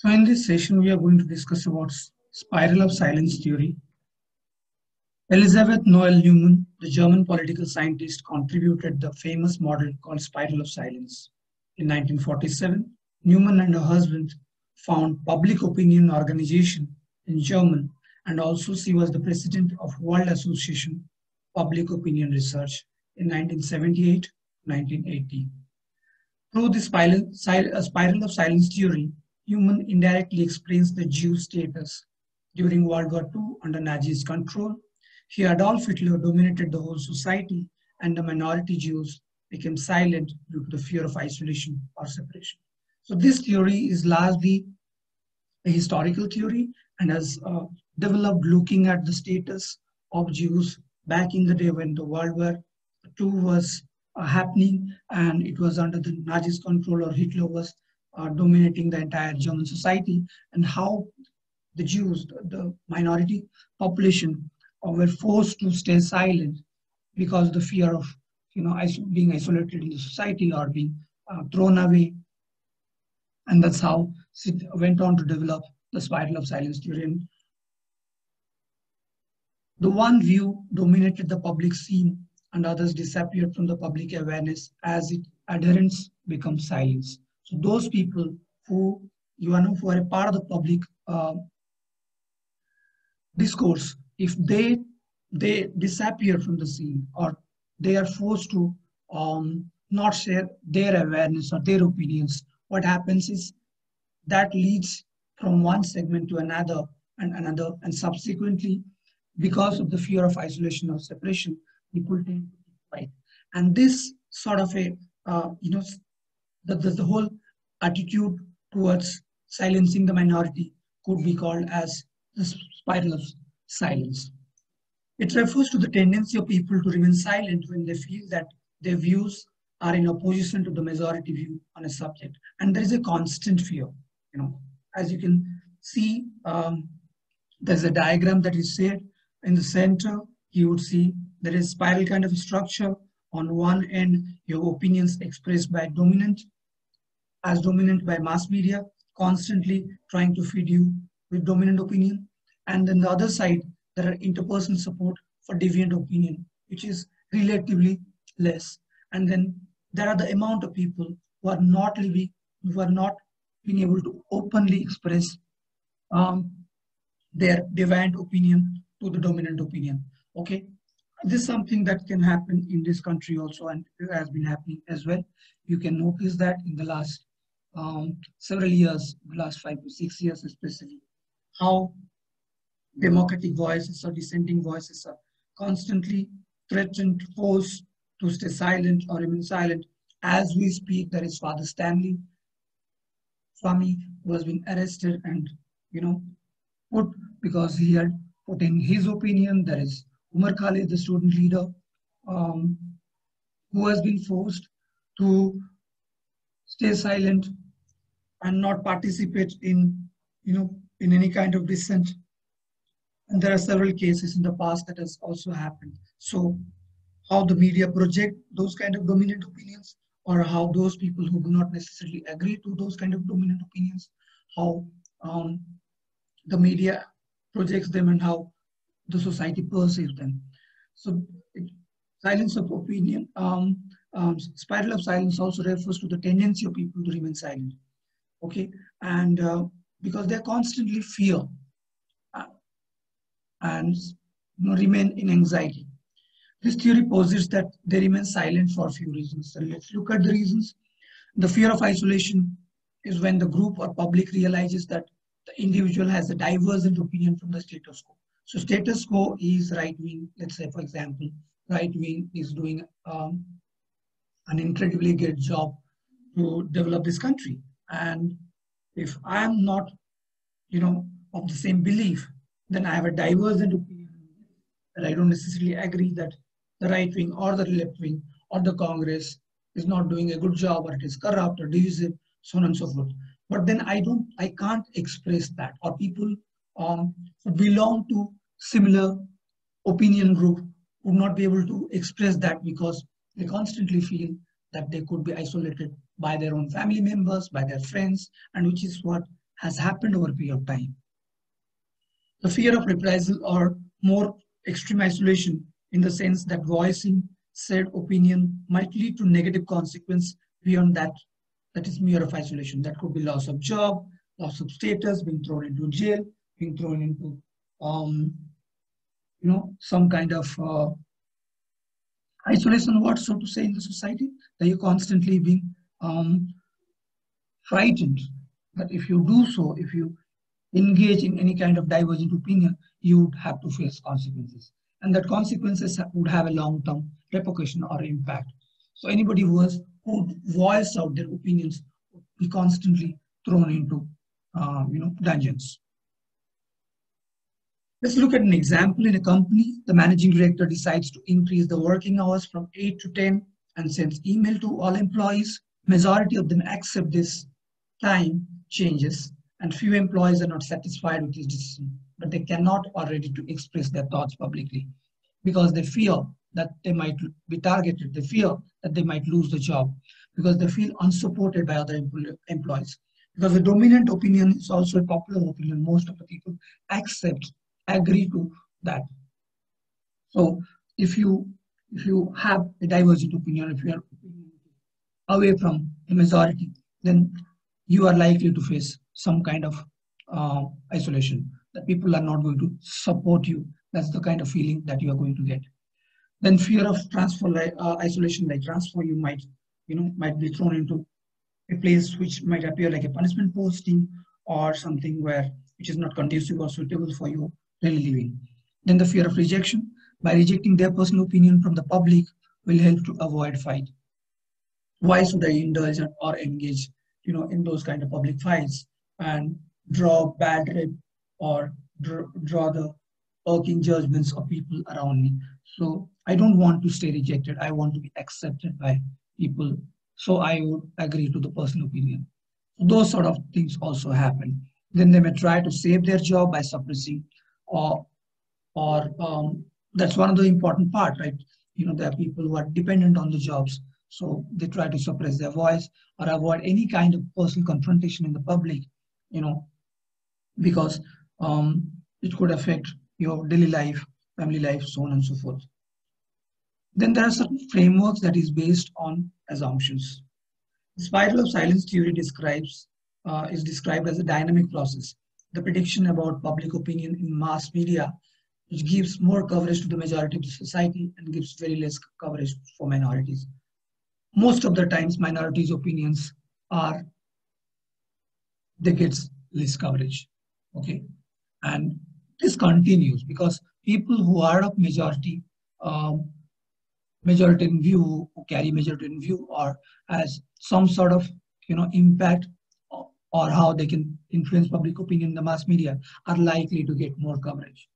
So in this session, we are going to discuss about spiral of silence theory. Elisabeth Noelle-Neumann, the German political scientist, contributed the famous model called spiral of silence. In 1947, Newman and her husband found public opinion organization in German, and also she was the president of World Association Public Opinion Research in 1978-1980. Through the spiral, spiral of silence theory, Neumann indirectly explains the Jew status during World War II under Nazi's control. Here, Adolf Hitler dominated the whole society, and the minority Jews became silent due to the fear of isolation or separation. So this theory is largely a historical theory and has uh, developed looking at the status of Jews back in the day when the World War II was uh, happening and it was under the Nazis control or Hitler was uh, dominating the entire German society and how the Jews, the minority population, uh, were forced to stay silent because the fear of you know being isolated in the society or being uh, thrown away. And that's how it went on to develop the spiral of silence theory. The one view dominated the public scene and others disappeared from the public awareness as its adherents become silence. So those people who you know who are a part of the public uh, discourse, if they they disappear from the scene or they are forced to um, not share their awareness or their opinions, what happens is that leads from one segment to another and another, and subsequently, because of the fear of isolation or separation, people tend to fight. And this sort of a uh, you know the, the whole attitude towards silencing the minority could be called as the spiral of silence. It refers to the tendency of people to remain silent when they feel that their views are in opposition to the majority view on a subject. And there is a constant fear, you know, as you can see, um, there's a diagram that is said in the center, you would see there is spiral kind of structure. On one end, your opinions expressed by dominant, as dominant by mass media, constantly trying to feed you with dominant opinion. And then the other side, there are interpersonal support for deviant opinion, which is relatively less. And then there are the amount of people who are not living, who are not being able to openly express um, their deviant opinion to the dominant opinion. Okay, this is something that can happen in this country also and has been happening as well. You can notice that in the last um, several years, last five to six years especially, how democratic voices or dissenting voices are constantly threatened, forced to stay silent or remain silent. As we speak, there is Father Stanley Swamy who has been arrested and, you know, put because he had put in his opinion. There is Umar Khalid, the student leader, um, who has been forced to stay silent and not participate in, you know, in any kind of dissent. And there are several cases in the past that has also happened. So how the media project those kind of dominant opinions or how those people who do not necessarily agree to those kind of dominant opinions, how um, the media projects them and how the society perceives them. So silence of opinion, um, um, spiral of silence also refers to the tendency of people to remain silent. Okay, and uh, because they constantly fear uh, and you know, remain in anxiety. This theory posits that they remain silent for a few reasons. So let's look at the reasons. The fear of isolation is when the group or public realizes that the individual has a divergent opinion from the status quo. So status quo is right wing. Let's say, for example, right wing is doing um, an incredibly good job to develop this country. And if I am not, you know, of the same belief, then I have a divergent opinion that I don't necessarily agree that the right wing or the left wing or the Congress is not doing a good job or it is corrupt or divisive, so on and so forth. But then I don't, I can't express that or people um, who belong to similar opinion group would not be able to express that because they constantly feel that they could be isolated by their own family members, by their friends, and which is what has happened over a period of time. The fear of reprisal or more extreme isolation in the sense that voicing said opinion might lead to negative consequence beyond that that is mere of isolation. That could be loss of job, loss of status, being thrown into jail, being thrown into um, you know some kind of uh, isolation what so to say in the society that you're constantly being um, frightened. That if you do so if you engage in any kind of divergent opinion you would have to face consequences. And that consequences would have a long-term repercussion or impact. So anybody who has who voice out their opinions would be constantly thrown into uh, you know dungeons Let's look at an example in a company. The managing director decides to increase the working hours from 8 to 10 and sends email to all employees. Majority of them accept this time changes and few employees are not satisfied with this decision, but they cannot or ready to express their thoughts publicly because they fear that they might be targeted. They fear that they might lose the job because they feel unsupported by other employees. Because the dominant opinion is also a popular opinion. Most of the people accept agree to that. So if you if you have a divergent opinion, if you are away from a majority, then you are likely to face some kind of uh, isolation. That people are not going to support you. That's the kind of feeling that you are going to get. Then fear of transfer, uh, isolation, like transfer, you might, you know, might be thrown into a place which might appear like a punishment posting or something where which is not conducive or suitable for you really living. Then the fear of rejection. By rejecting their personal opinion from the public will help to avoid fight. Why should I indulge or engage, you know, in those kind of public fights and draw bad rep or draw, draw the irking judgments of people around me? So I don't want to stay rejected. I want to be accepted by people. So I would agree to the personal opinion. Those sort of things also happen. Then they may try to save their job by suppressing or or um, that's one of the important part, right? You know, there are people who are dependent on the jobs, so they try to suppress their voice or avoid any kind of personal confrontation in the public, you know, because um, it could affect your daily life, family life, so on and so forth. Then there are certain frameworks that is based on assumptions. The spiral of silence theory describes uh, is described as a dynamic process the prediction about public opinion in mass media, which gives more coverage to the majority of the society and gives very less coverage for minorities. Most of the times, minorities' opinions are they get less coverage. Okay, and this continues because people who are of majority um, majority in view, who carry majority in view, or as some sort of you know impact or how they can influence public opinion in the mass media are likely to get more coverage.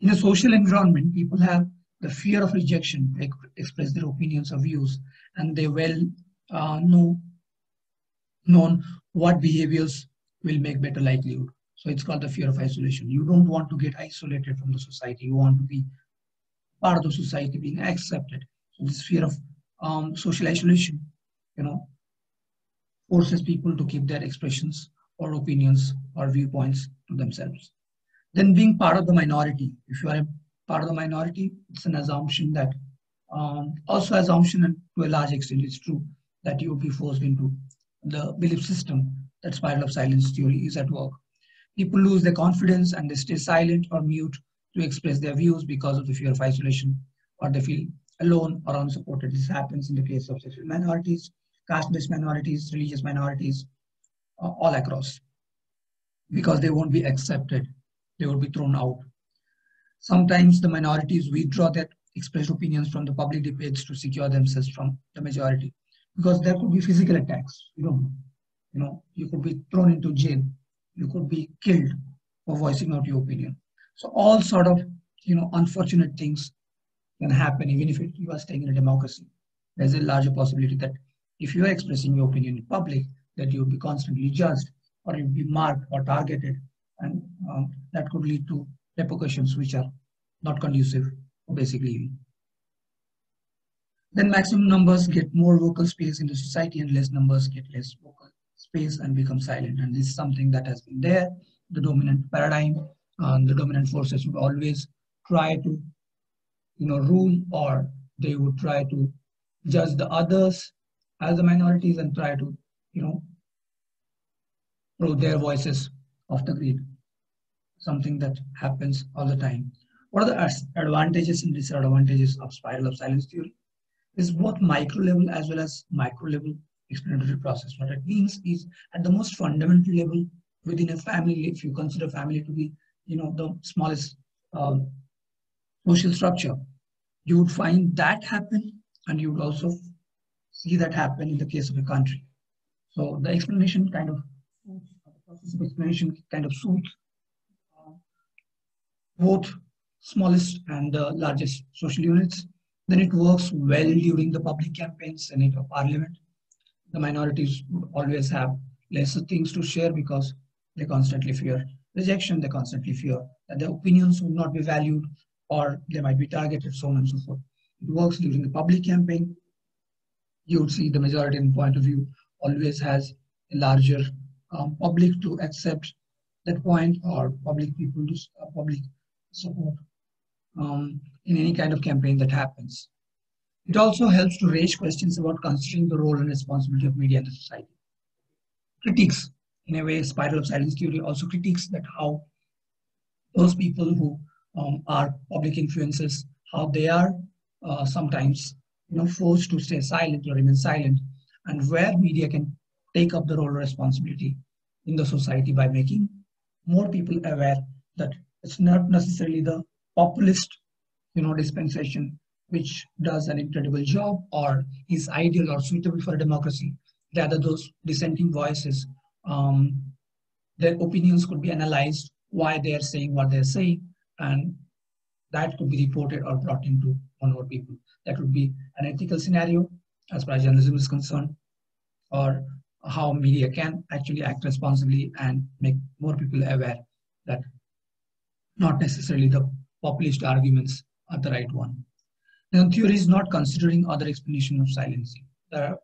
In a social environment, people have the fear of rejection to express their opinions or views, and they well uh, know known what behaviors will make better likelihood. So it's called the fear of isolation. You don't want to get isolated from the society. You want to be part of the society, being accepted. So this fear of um, social isolation, you know, forces people to keep their expressions or opinions or viewpoints to themselves. Then being part of the minority, if you are part of the minority, it's an assumption that um, also assumption and to a large extent it's true that you will be forced into the belief system that spiral of silence theory is at work. People lose their confidence and they stay silent or mute to express their views because of the fear of isolation or they feel alone or unsupported. This happens in the case of sexual minorities, caste-based minorities, religious minorities, uh, all across, because they won't be accepted. They will be thrown out. Sometimes the minorities withdraw their expressed opinions from the public debates to secure themselves from the majority, because there could be physical attacks. You don't know. You know, you could be thrown into jail. You could be killed for voicing out your opinion. So all sort of, you know, unfortunate things can happen even if it, you are staying in a democracy. There's a larger possibility that if you are expressing your opinion in public, that you will be constantly judged or you'll be marked or targeted. And um, that could lead to repercussions which are not conducive for basic living. Then maximum numbers get more vocal space in the society and less numbers get less vocal space and become silent. And this is something that has been there. The dominant paradigm, uh, the dominant forces would always try to, you know, rule or they would try to judge the others as the minorities and try to, you know, prove their voices off the grid. Something that happens all the time. What are the advantages and disadvantages of spiral of silence theory? Is both micro level as well as macro level explanatory process. What it means is at the most fundamental level within a family, if you consider family to be, you know, the smallest um, social structure, you would find that happen and you would also see that happen in the case of a country. So the explanation kind of, the process of explanation kind of suits uh, both smallest and the largest social units. Then it works well during the public campaigns, Senate or Parliament. The minorities always have lesser things to share because they constantly fear rejection, they constantly fear that their opinions will not be valued or they might be targeted, so on and so forth. It works during the public campaign. You would see the majority in point of view always has a larger um, public to accept that point or public people to uh, public support um, in any kind of campaign that happens. It also helps to raise questions about considering the role and responsibility of media in the society. Critiques, in a way, spiral of silence theory also critiques that how those people who um, are public influencers, how they are uh, sometimes you know, forced to stay silent or remain silent, and where media can take up the role of responsibility in the society by making more people aware that it's not necessarily the populist you know, dispensation which does an incredible job or is ideal or suitable for a democracy. Rather, those dissenting voices, um, their opinions could be analyzed, why they're saying what they're saying, and that could be reported or brought into on more people. That would be an ethical scenario as far as journalism is concerned, or how media can actually act responsibly and make more people aware that not necessarily the populist arguments are the right one. Now, theory is not considering other explanation of silencing. Uh,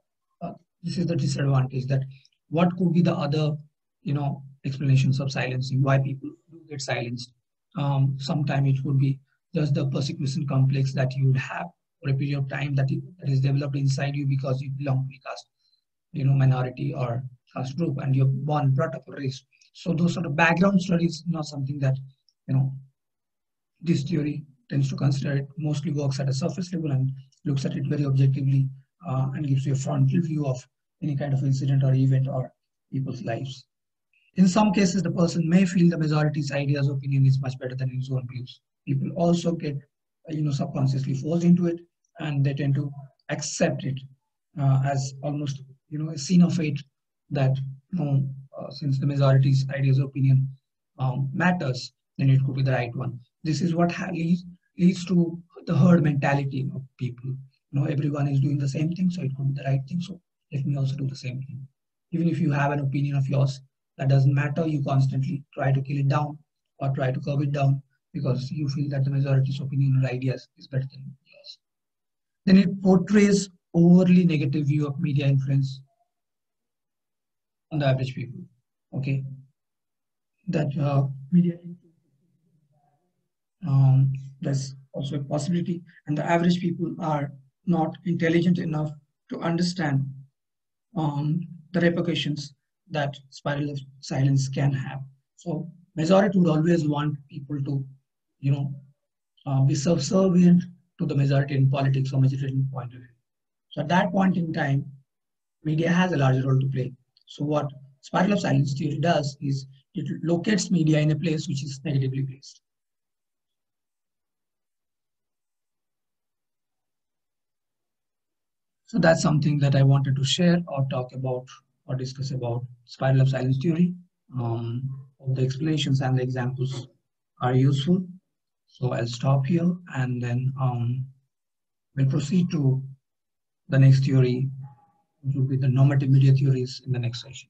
this is the disadvantage that what could be the other, you know, explanations of silencing, why people do get silenced. Um, Sometimes it would be just the persecution complex that you would have for a period of time that, it, that is developed inside you because you belong to a caste, you know, minority or caste group and you're born brought up a race. So those sort of background studies not something that, you know, this theory tends to consider it mostly works at a surface level and looks at it very objectively uh, and gives you a frontal view of any kind of incident or event or people's lives. In some cases, the person may feel the majority's ideas opinion is much better than his own views. People also get, you know, subconsciously forced into it and they tend to accept it uh, as almost, you know, a scene of fate that, you know, uh, since the majority's ideas or opinion um, matters, then it could be the right one. This is what leads, leads to the herd mentality of people. You know, everyone is doing the same thing, so it could be the right thing. So let me also do the same thing. Even if you have an opinion of yours, that doesn't matter. You constantly try to kill it down or try to curb it down because you feel that the majority's opinion or ideas is better than yours. Then it portrays overly negative view of media influence on the average people. Okay, that uh, media um, there's also a possibility. And the average people are not intelligent enough to understand um, the repercussions that spiral of silence can have. So majority would always want people to, you know, uh, be subservient to the majority in politics or majority point of view. So at that point in time, media has a larger role to play. So what spiral of silence theory does is it locates media in a place which is negatively placed. So that's something that I wanted to share or talk about or discuss about spiral of silence theory. Um, the explanations and the examples are useful. So I'll stop here and then um, we'll proceed to the next theory, which will be the normative media theories in the next session.